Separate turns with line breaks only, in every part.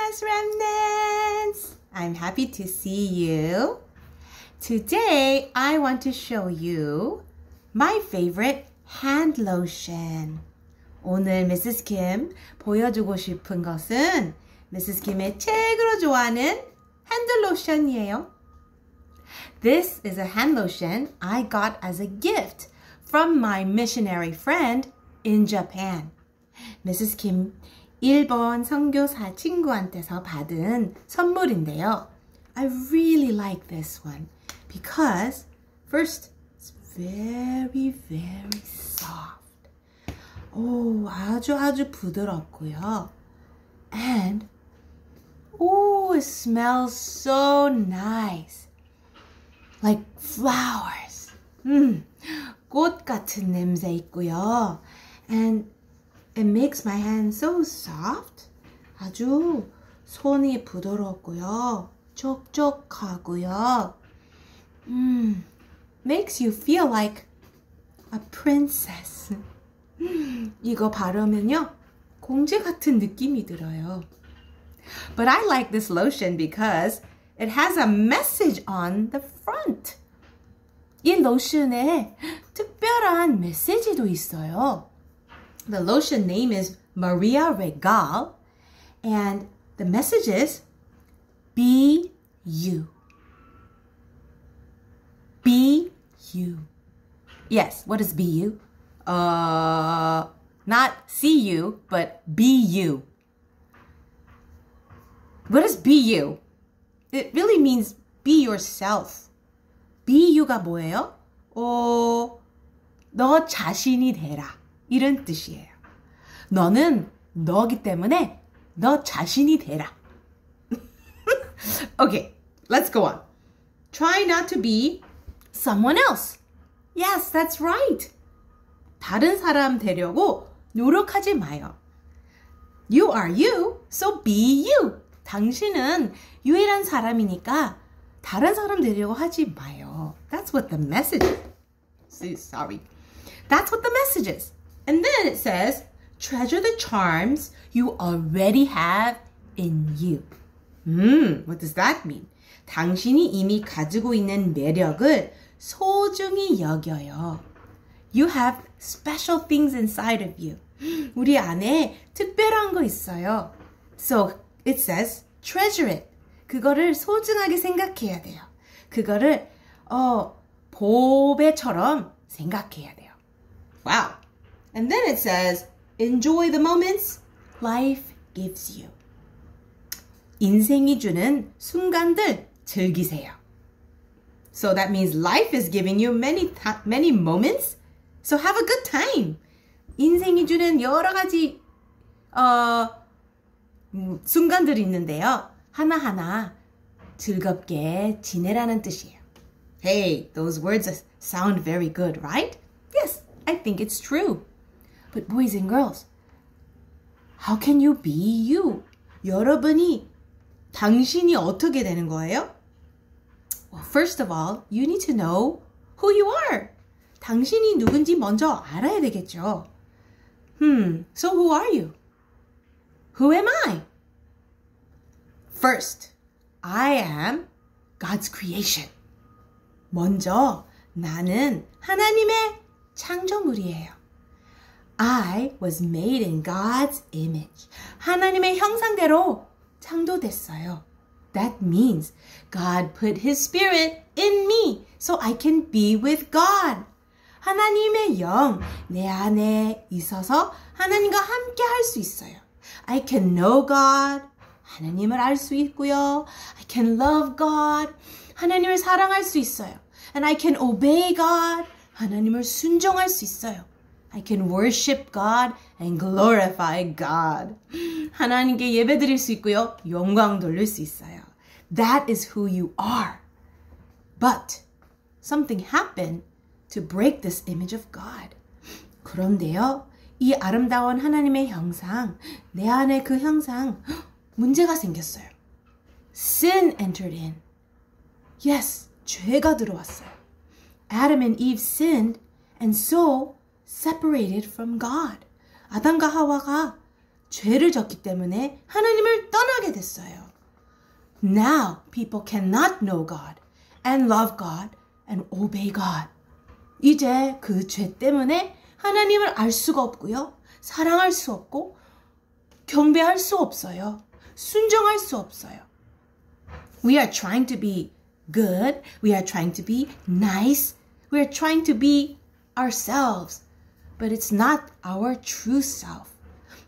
Buenas Remnants! I'm happy to see you. Today, I want to show you my favorite hand lotion. 오늘 Mrs. Kim 보여주고 싶은 것은 Mrs. Kim의 최고로 좋아하는 핸드 로션이에요. This is a hand lotion I got as a gift from my missionary friend in Japan. Mrs. Kim 일본 선교사 친구한테서 받은 선물인데요. I really like this one because first it's very very soft. 오, 아주 아주 부드럽고요. And oh, it smells so nice. Like flowers. 음, 꽃 같은 냄새 있고요. And it makes my hand so soft. 아주 손이 부드럽고요. 촉촉하고요. 음, makes you feel like a princess. 이거 바르면요. 공주 같은 느낌이 들어요. But I like this lotion because it has a message on the front. 이 로션에 특별한 메시지도 있어요. The lotion name is Maria Regale, and the message is Be you. Be you. Yes, what is be you? Uh, not see you, but be you. What is be you? It really means be yourself. be you가 뭐예요? 어, 너 자신이 되라. 이런 뜻이에요. 너는 너기 때문에 너 자신이 되라. okay, let's go on. Try not to be someone else. Yes, that's right. 다른 사람 되려고 노력하지 마요. You are you, so be you. 당신은 유일한 사람이니까 다른 사람 되려고 하지 마요. That's what the message is. Sorry. That's what the message is. And then it says, treasure the charms you already have in you. Hmm, what does that mean? 당신이 이미 가지고 있는 매력을 소중히 여겨요. You have special things inside of you. 우리 안에 특별한 거 있어요. So it says treasure it. 그거를 소중하게 생각해야 돼요. 그거를 어 보배처럼 생각해야 돼요. Wow. And then it says, enjoy the moments life gives you. 인생이 주는 순간들 즐기세요. So that means life is giving you many many moments. So have a good time. 인생이 주는 여러 가지 어 순간들이 있는데요. 하나하나 즐겁게 지내라는 뜻이에요. Hey, those words sound very good, right? Yes, I think it's true. But boys and girls, how can you be you? 여러분이 당신이 어떻게 되는 거예요? Well, first of all, you need to know who you are. 당신이 누군지 먼저 알아야 되겠죠. Hmm, so who are you? Who am I? First, I am God's creation. 먼저 나는 하나님의 창조물이에요. I was made in God's image. 하나님의 형상대로 창조됐어요. That means God put His Spirit in me so I can be with God. 하나님의 영 내 안에 있어서 하나님과 함께 할 수 있어요. I can know God. 하나님을 알 수 있고요. I can love God. 하나님을 사랑할 수 있어요. And I can obey God. 하나님을 순종할 수 있어요. I can worship God and glorify God. 하나님께 예배드릴 수 있고요. 영광 돌릴 수 있어요. That is who you are. But something happened to break this image of God. 그런데요. 이 아름다운 하나님의 형상, 내 안에 그 형상 문제가 생겼어요. Sin entered in. Yes, 죄가 들어왔어요. Adam and Eve sinned and so separated from God. 아담과 하와가 죄를 졌기 때문에 하나님을 떠나게 됐어요. Now people cannot know God and love God and obey God. 이제 그 죄 때문에 하나님을 알 수가 없고요. 사랑할 수 없고 경배할 수 없어요. 순종할 수 없어요. We are trying to be good. We are trying to be nice. We are trying to be ourselves. But it's not our true self.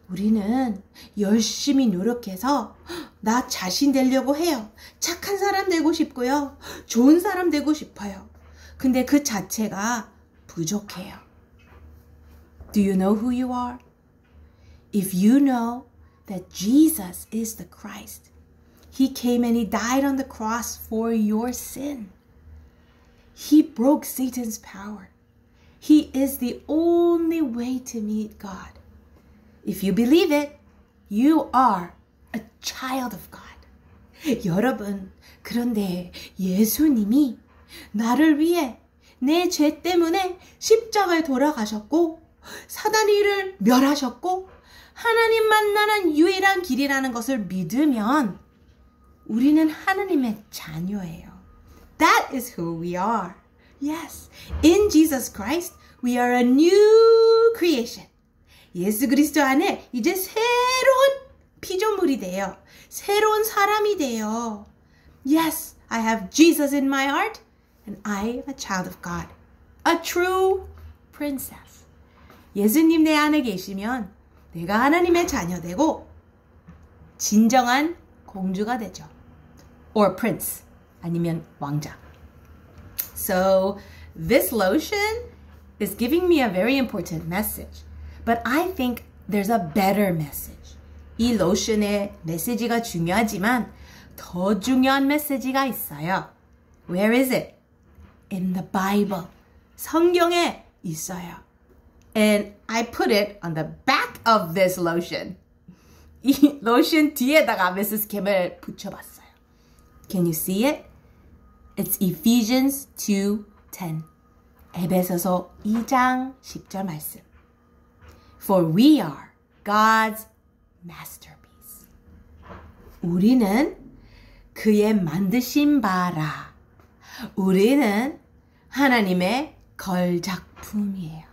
우리는 열심히 노력해서 나 자신 되려고 해요. 착한 사람 되고 싶고요. 좋은 사람 되고 싶어요. 근데 그 자체가 부족해요. Do you know who you are? If you know that Jesus is the Christ, He came and He died on the cross for your sin. He broke Satan's power. He is the only way to meet God. If you believe it, you are a child of God. 여러분, 그런데 예수님이 나를 위해 내 죄 때문에 십자가에 돌아가셨고, 사단이 이를 멸하셨고, 하나님 만나는 유일한 길이라는 것을 믿으면 우리는 하나님의 자녀예요. That is who we are. Yes, in Jesus Christ, we are a new creation. 예수 그리스도 안에 이제 새로운 피조물이 돼요. 새로운 사람이 돼요. Yes, I have Jesus in my heart and I am a child of God. A true princess. 예수님 내 안에 계시면 내가 하나님의 자녀 되고 진정한 공주가 되죠. Or prince. 아니면 왕자. So this lotion is giving me a very important message. But I think there's a better message. 이 로션의 메시지가 중요하지만 더 중요한 메시지가 있어요. Where is it? In the Bible. 성경에 있어요. And I put it on the back of this lotion. 이 로션 뒤에다가 Mrs. Kim을 붙여봤어요. Can you see it? It's Ephesians 2:10. 에베소서 2장 10절 말씀. For we are God's masterpiece. 우리는 그의 만드신 바라. 우리는 하나님의 걸작품이에요.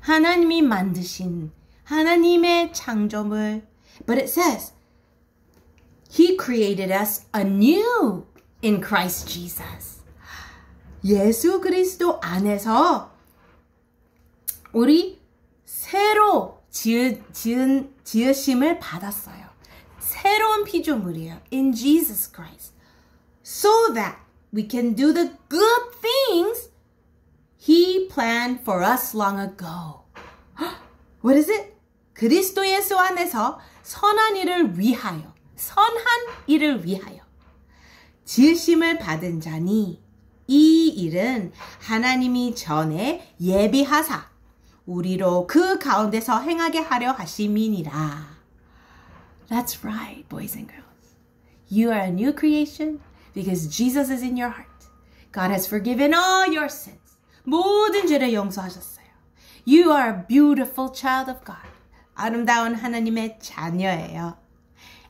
하나님이 만드신 하나님의 창조물. But it says, He created us anew in Christ Jesus. 예수 그리스도 안에서 우리 새로 지은, 지은, 지으심을 받았어요. 새로운 피조물이에요. In Jesus Christ. So that we can do the good things He planned for us long ago. What is it? 그리스도 예수 안에서 선한 일을 위하여, 선한 일을 위하여 지으심을 받은 자니 이 일은 하나님이 전에 예비하사 우리로 그 가운데서 행하게 하려 하심이니라. That's right, boys and girls. You are a new creation because Jesus is in your heart. God has forgiven all your sins. 모든 죄를 용서하셨어요. You are a beautiful child of God. 아름다운 하나님의 자녀예요.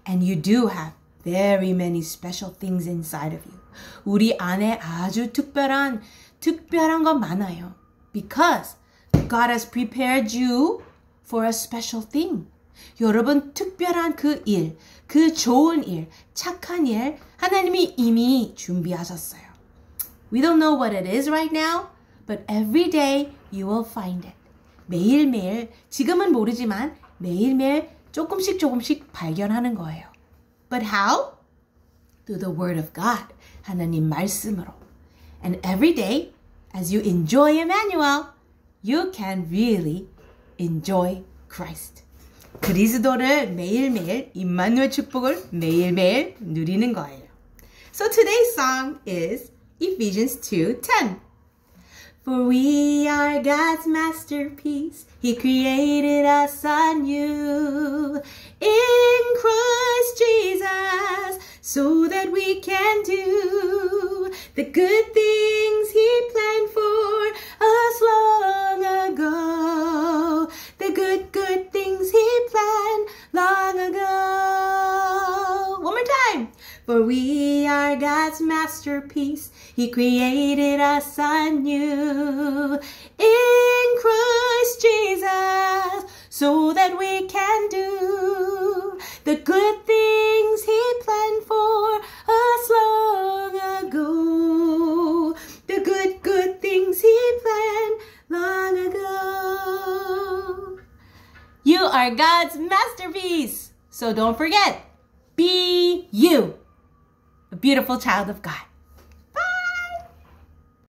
And you do have very many special things inside of you. 우리 안에 아주 특별한 특별한 건 많아요. Because God has prepared you for a special thing. 여러분 특별한 그 일, 그 좋은 일, 착한 일 하나님이 이미 준비하셨어요. We don't know what it is right now, but every day you will find it. 매일매일 지금은 모르지만 매일매일 조금씩 조금씩 발견하는 거예요. But how? Through the word of God. 하나님 말씀으로. And every day as you enjoy Emmanuel, you can really enjoy Christ. 그리스도를 매일매일 임마누엘 축복을 매일매일 누리는 거예요. So today's song is Ephesians 2:10. For we are God's masterpiece. He created us anew in Christ Jesus so that we can do the good things he planned for us long ago. The good, good things he planned long ago. One more time. For we are God's masterpiece. He created us anew in Christ Jesus so that we can do the good things He planned for us long ago. The good, good things He planned long ago. You are God's masterpiece. So don't forget, be you, a beautiful child of God.